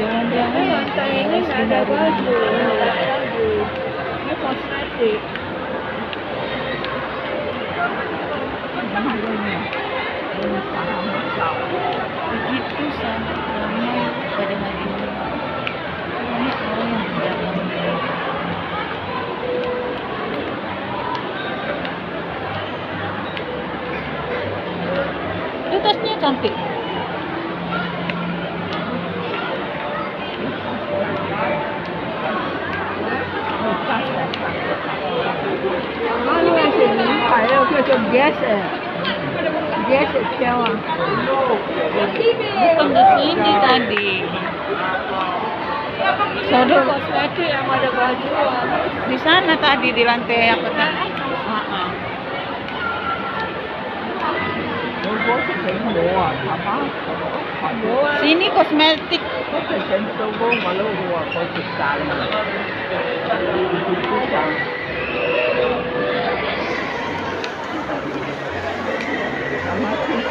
Ini lantai ini nggak ada baju, nggak ada baju. Ini kosmetik. Begitu sangat ramai pada hari ini. Banyak orang yang berdagang. Itu tasnya cantik. Yes, sir. Yes, it's Kewan. Bukan di sini tadi. Sodor kosmetik yang ada baju. Di sana tadi di lantai apa tadi? Ah, ah. Sini kosmetik.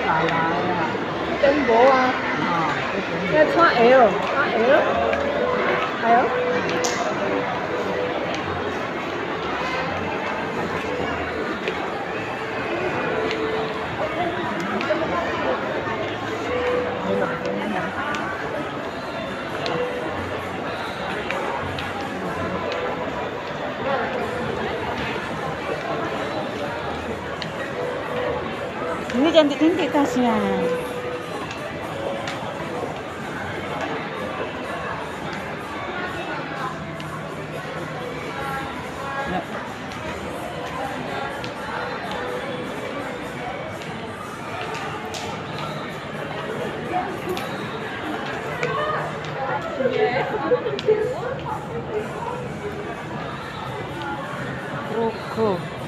大啊，珍宝啊，啊，即系穿 L，穿 L，系啊。Ini cantik-cantik tasnya. Ya. Ruko.